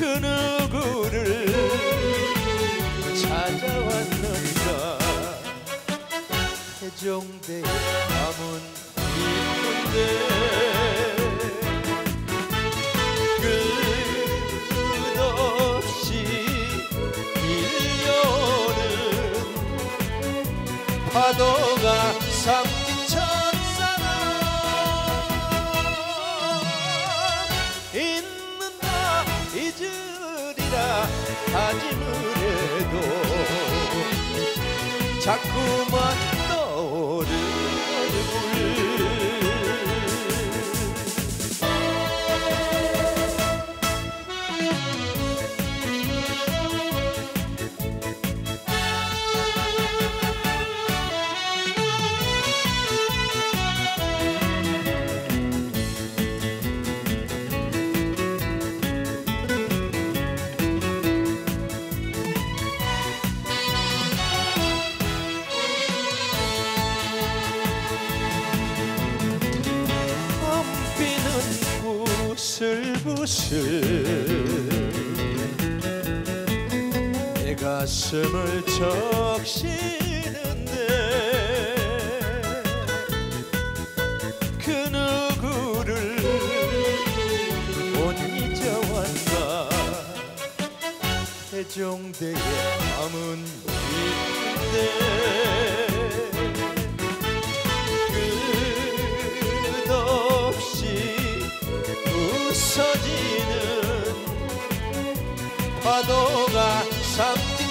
그 누구를 찾아왔는가? 해종대 남은 있는데 그 끝없이 밀려오는 파도가 삼 해도 자꾸만 부슬부슬 내 가슴을 적시는데 그 누구를 못 잊어왔나? 세종대에 밤은 있는 파도가 삼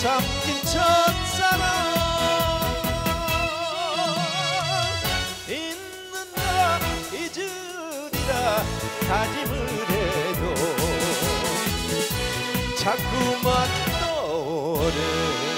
삼킨 첫사랑. 있는다 잊으리라 다짐을 해도 자꾸만 떠오르는